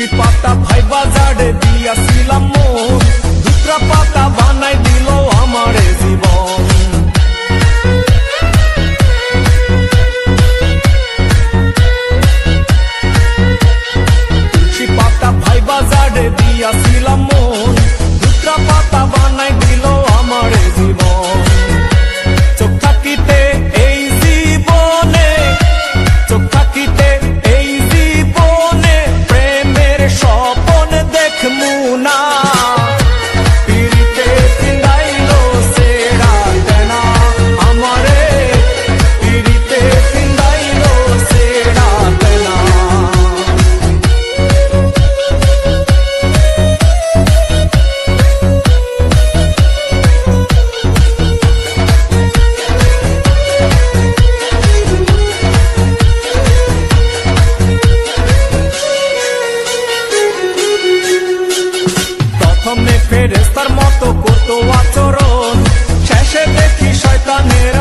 it pop রাস্তার মতো কত আচরণ। শেষে দেখি শয়তানের